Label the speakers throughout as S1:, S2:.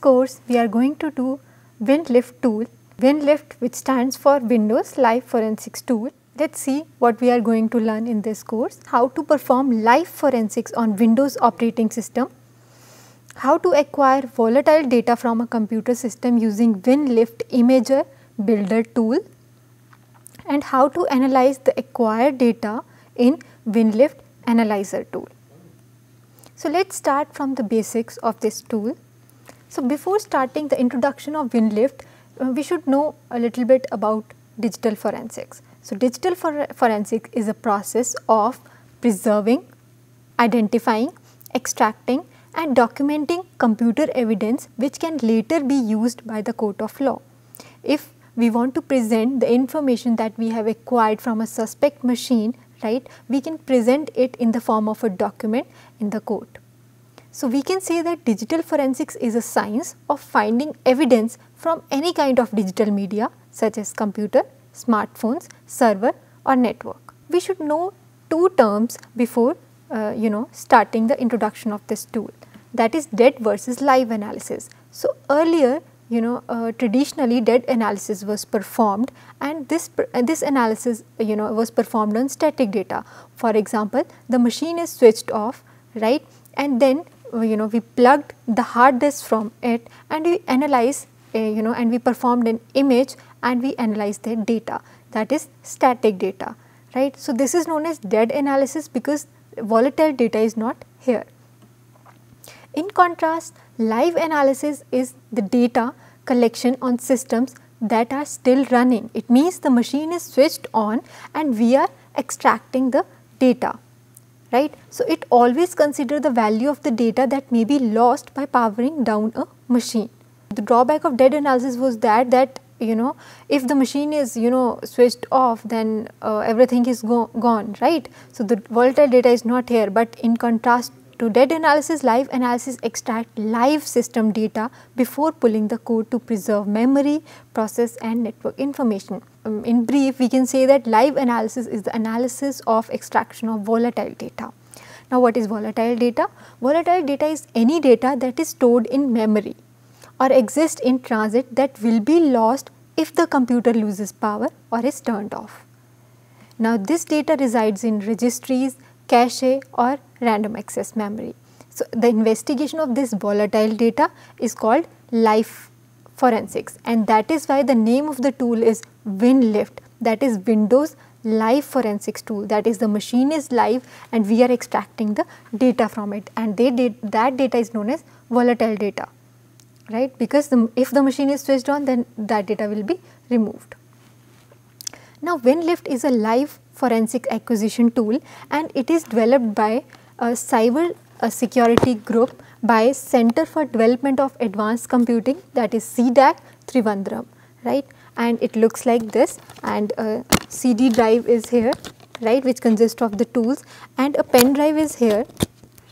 S1: course we are going to do WinLift tool, WinLift which stands for Windows Live Forensics tool. Let us see what we are going to learn in this course, how to perform live forensics on Windows operating system, how to acquire volatile data from a computer system using WinLift Imager Builder tool and how to analyze the acquired data in WinLift Analyzer tool. So, let us start from the basics of this tool. So, before starting the introduction of WinLift, uh, we should know a little bit about digital forensics. So, digital for forensics is a process of preserving, identifying, extracting and documenting computer evidence which can later be used by the court of law. If we want to present the information that we have acquired from a suspect machine, right, we can present it in the form of a document in the court. So, we can say that digital forensics is a science of finding evidence from any kind of digital media such as computer, smartphones, server or network. We should know two terms before uh, you know starting the introduction of this tool that is dead versus live analysis. So, earlier you know uh, traditionally dead analysis was performed and this uh, this analysis you know was performed on static data. For example, the machine is switched off right and then you know we plugged the hard disk from it and we analyze uh, you know and we performed an image and we analyze the data that is static data right. So, this is known as dead analysis because volatile data is not here. In contrast, live analysis is the data collection on systems that are still running. It means the machine is switched on and we are extracting the data, right. So, it always consider the value of the data that may be lost by powering down a machine. The drawback of dead analysis was that that you know if the machine is you know switched off then uh, everything is go gone right. So, the volatile data is not here but in contrast to dead analysis, live analysis extract live system data before pulling the code to preserve memory, process and network information. Um, in brief, we can say that live analysis is the analysis of extraction of volatile data. Now, what is volatile data? Volatile data is any data that is stored in memory or exists in transit that will be lost if the computer loses power or is turned off. Now, this data resides in registries, cache or random access memory. So, the investigation of this volatile data is called live forensics and that is why the name of the tool is WinLift that is Windows live forensics tool that is the machine is live and we are extracting the data from it and they did that data is known as volatile data right because the, if the machine is switched on then that data will be removed. Now WinLift is a live forensic acquisition tool and it is developed by a cyber a security group by Center for Development of Advanced Computing that is CDAC Trivandrum right and it looks like this and uh, a CD drive is here right which consists of the tools and a pen drive is here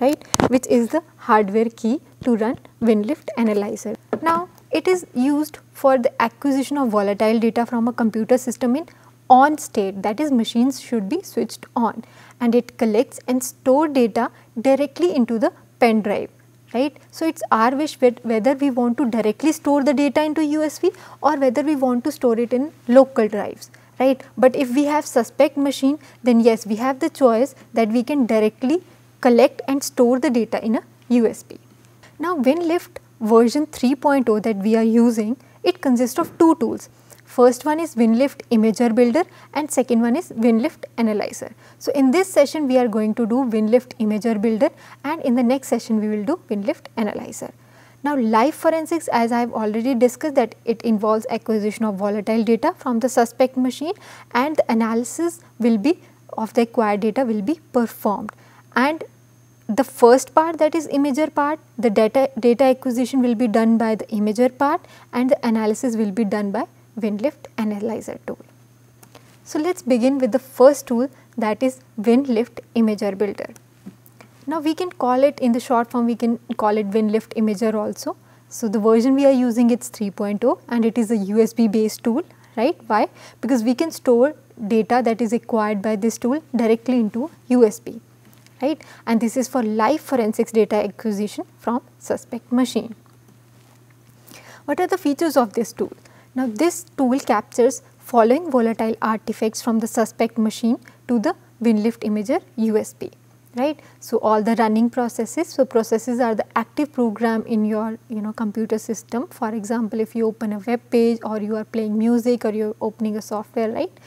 S1: right which is the hardware key to run WinLift analyzer. Now it is used for the acquisition of volatile data from a computer system in on state that is machines should be switched on and it collects and store data directly into the pen drive right. So, it is our wish whether we want to directly store the data into USB or whether we want to store it in local drives right. But if we have suspect machine then yes we have the choice that we can directly collect and store the data in a USB. Now WinLift version 3.0 that we are using it consists of two tools First one is WinLift Imager Builder and second one is WinLift Analyzer. So, in this session we are going to do WinLift Imager Builder and in the next session we will do WinLift Analyzer. Now live forensics as I have already discussed that it involves acquisition of volatile data from the suspect machine and the analysis will be of the acquired data will be performed and the first part that is imager part the data data acquisition will be done by the imager part and the analysis will be done by WinLift Analyzer tool. So, let us begin with the first tool that is WinLift Imager Builder. Now, we can call it in the short form we can call it WinLift Imager also. So, the version we are using it's 3.0 and it is a USB based tool right. Why? Because we can store data that is acquired by this tool directly into USB right and this is for live forensics data acquisition from suspect machine. What are the features of this tool? Now this tool captures following volatile artifacts from the suspect machine to the WinLift Imager USB right. So, all the running processes, so processes are the active program in your you know computer system. For example, if you open a web page or you are playing music or you are opening a software right.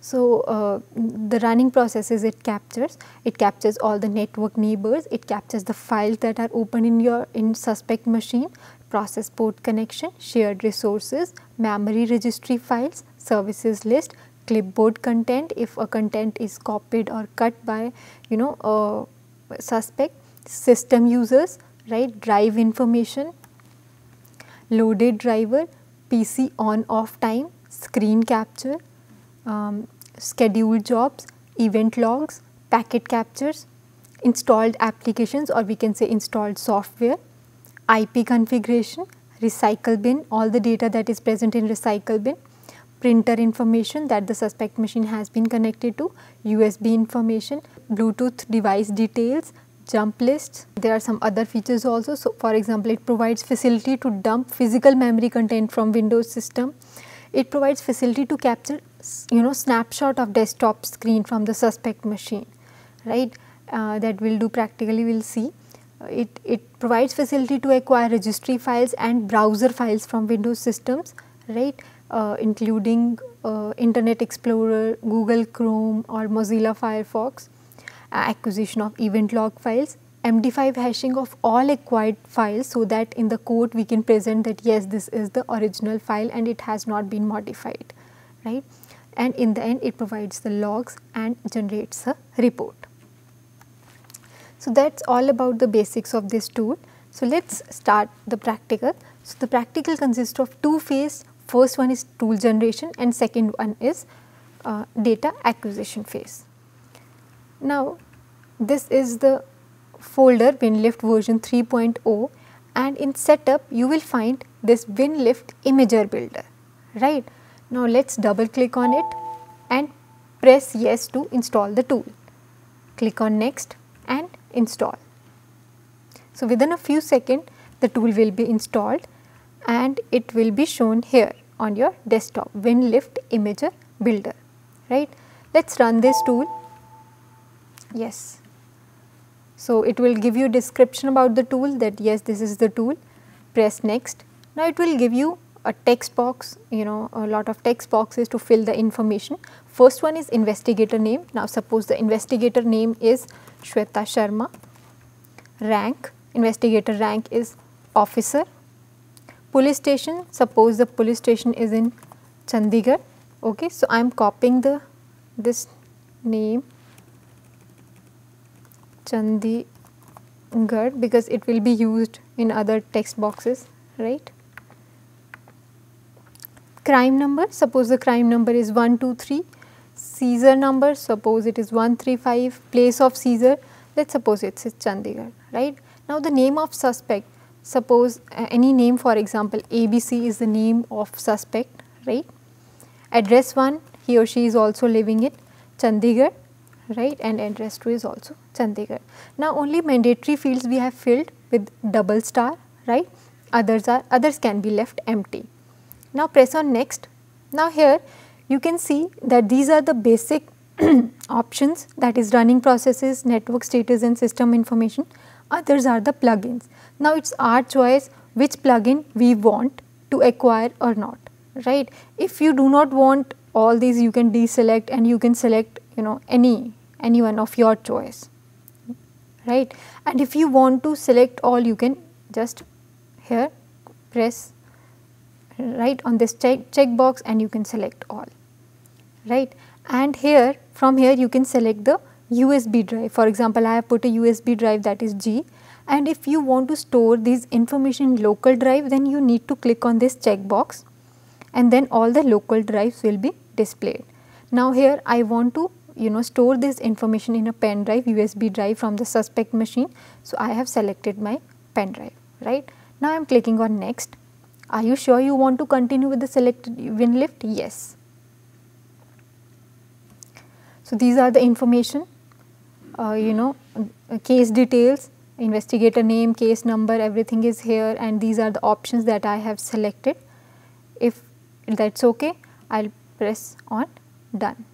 S1: So, uh, the running processes it captures, it captures all the network neighbors, it captures the files that are open in your in suspect machine, process port connection, shared resources, memory registry files, services list, clipboard content if a content is copied or cut by you know a suspect, system users, right, drive information, loaded driver, PC on off time, screen capture, um, scheduled jobs, event logs, packet captures, installed applications or we can say installed software, IP configuration, recycle bin, all the data that is present in recycle bin, printer information that the suspect machine has been connected to, USB information, Bluetooth device details, jump lists. There are some other features also. So, for example, it provides facility to dump physical memory content from Windows system. It provides facility to capture you know snapshot of desktop screen from the suspect machine, right. Uh, that we will do practically we will see. Uh, it, it provides facility to acquire registry files and browser files from Windows systems, right? Uh, including uh, Internet Explorer, Google Chrome or Mozilla Firefox, acquisition of event log files, MD5 hashing of all acquired files so that in the code we can present that yes this is the original file and it has not been modified right? And in the end it provides the logs and generates a report. So that is all about the basics of this tool. So let us start the practical. So the practical consists of two phase First one is tool generation and second one is uh, data acquisition phase. Now, this is the folder WinLift version 3.0 and in setup you will find this WinLift imager builder, right. Now, let us double click on it and press yes to install the tool. Click on next and install. So, within a few seconds the tool will be installed and it will be shown here on your desktop WinLift Imager Builder right. Let us run this tool yes. So, it will give you description about the tool that yes this is the tool press next. Now, it will give you a text box you know a lot of text boxes to fill the information. First one is investigator name. Now, suppose the investigator name is Shweta Sharma, rank investigator rank is officer. Police station suppose the police station is in Chandigarh. Okay so I am copying the this name Chandigarh because it will be used in other text boxes right? Crime number suppose the crime number is 123 seizure number suppose it is 135 place of seizure let's suppose it's Chandigarh right now the name of suspect suppose uh, any name for example ABC is the name of suspect right. Address 1 he or she is also living in Chandigarh right and address 2 is also Chandigarh. Now only mandatory fields we have filled with double star right others are others can be left empty. Now press on next. Now here you can see that these are the basic options that is running processes, network status and system information others are the plugins. Now it is our choice which plugin we want to acquire or not, right. If you do not want all these you can deselect and you can select you know any, any one of your choice, right. And if you want to select all you can just here press right on this check, check box and you can select all, right. And here from here you can select the USB drive. For example, I have put a USB drive that is G and if you want to store this information in local drive then you need to click on this checkbox and then all the local drives will be displayed. Now here I want to you know store this information in a pen drive USB drive from the suspect machine. So I have selected my pen drive right. Now I am clicking on next. Are you sure you want to continue with the selected WinLift? Yes. So these are the information uh, you know case details investigator name, case number, everything is here and these are the options that I have selected. If that is ok, I will press on done.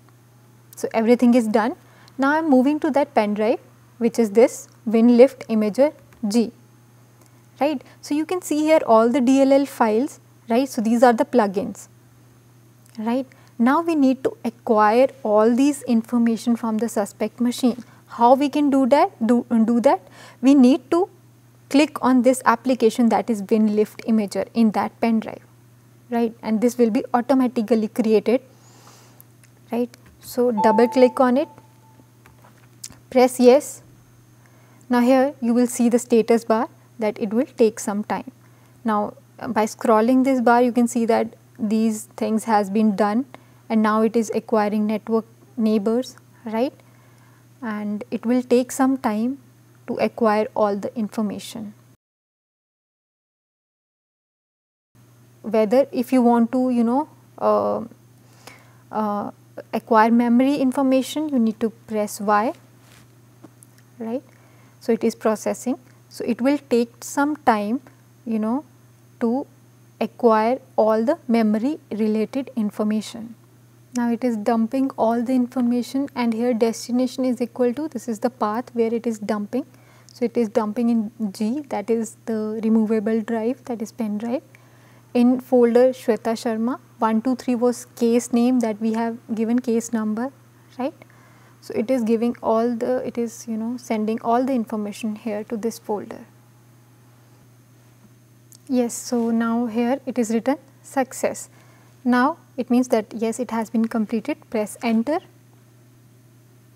S1: So, everything is done. Now, I am moving to that pen drive which is this WinLift Imager G right. So, you can see here all the DLL files right. So, these are the plugins right. Now, we need to acquire all these information from the suspect machine. How we can do that? Do, do that? We need to click on this application that is WinLift Imager in that pen drive right and this will be automatically created right. So, double click on it, press yes. Now, here you will see the status bar that it will take some time. Now, by scrolling this bar you can see that these things has been done and now it is acquiring network neighbors right and it will take some time to acquire all the information. Whether if you want to you know uh, uh, acquire memory information you need to press Y right. So, it is processing. So, it will take some time you know to acquire all the memory related information. Now, it is dumping all the information and here destination is equal to this is the path where it is dumping. So, it is dumping in G that is the removable drive that is pen drive in folder Shweta Sharma 123 was case name that we have given case number right. So, it is giving all the it is you know sending all the information here to this folder. Yes, so now here it is written success. Now it means that yes it has been completed press enter.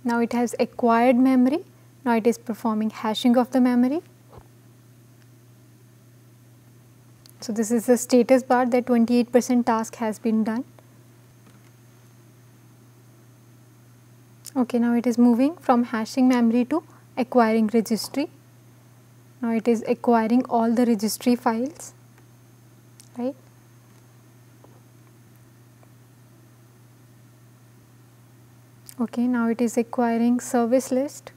S1: Now it has acquired memory now it is performing hashing of the memory So, this is the status bar that 28 percent task has been done. Okay, now it is moving from hashing memory to acquiring registry. Now it is acquiring all the registry files, right. Okay, now it is acquiring service list.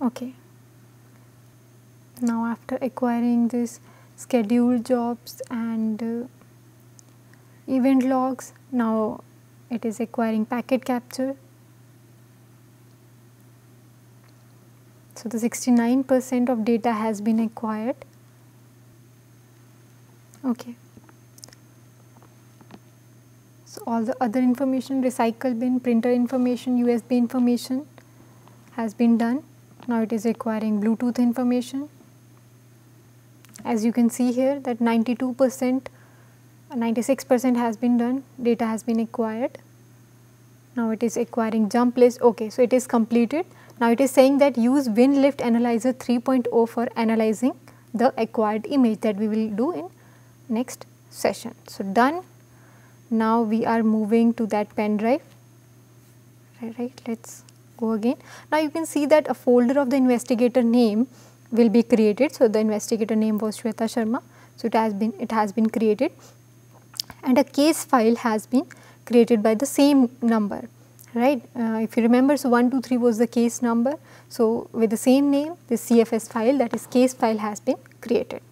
S1: Okay. Now after acquiring this scheduled jobs and uh, event logs, now it is acquiring packet capture. So, the 69 percent of data has been acquired. Okay. So, all the other information recycle bin, printer information, USB information has been done. Now it is acquiring Bluetooth information. As you can see here that 92 percent, 96 percent has been done, data has been acquired. Now it is acquiring jump list, okay, so it is completed. Now it is saying that use WinLift Analyzer 3.0 for analyzing the acquired image that we will do in next session. So done. Now we are moving to that pen drive, right, right, let us go again. Now you can see that a folder of the investigator name will be created. So the investigator name was Shweta Sharma. So it has been it has been created and a case file has been created by the same number right. Uh, if you remember so 123 was the case number. So with the same name this CFS file that is case file has been created.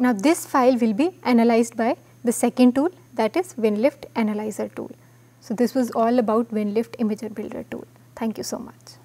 S1: Now this file will be analyzed by the second tool that is WinLift Analyzer tool. So this was all about WinLift Imager Builder tool. Thank you so much.